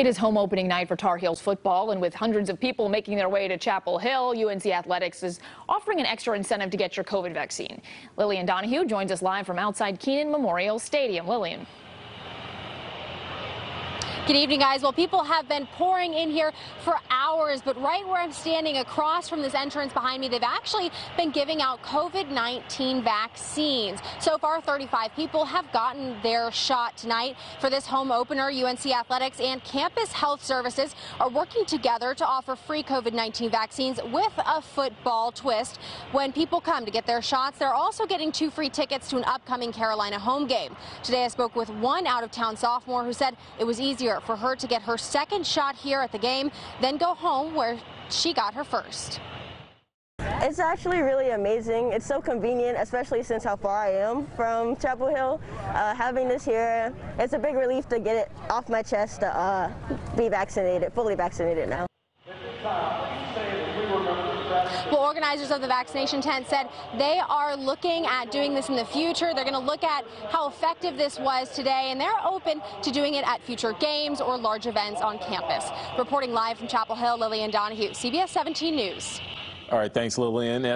It is home opening night for Tar Heels football, and with hundreds of people making their way to Chapel Hill, UNC Athletics is offering an extra incentive to get your COVID vaccine. Lillian Donahue joins us live from outside Kenan Memorial Stadium. Lillian. Good evening, guys. Well, people have been pouring in here for hours, but right where I'm standing across from this entrance behind me, they've actually been giving out COVID-19 vaccines. So far, 35 people have gotten their shot tonight. For this home opener, UNC Athletics and Campus Health Services are working together to offer free COVID-19 vaccines with a football twist. When people come to get their shots, they're also getting two free tickets to an upcoming Carolina home game. Today, I spoke with one out-of-town sophomore who said it was easier for her to get her second shot here at the game, then go home where she got her first. It's actually really amazing. It's so convenient, especially since how far I am from Chapel Hill. Uh, having this here, it's a big relief to get it off my chest to uh, be vaccinated, fully vaccinated now. Well, organizers of the vaccination tent said they are looking at doing this in the future. They're going to look at how effective this was today, and they're open to doing it at future games or large events on campus. Reporting live from Chapel Hill, Lillian Donahue, CBS 17 News. All right, thanks, Lillian.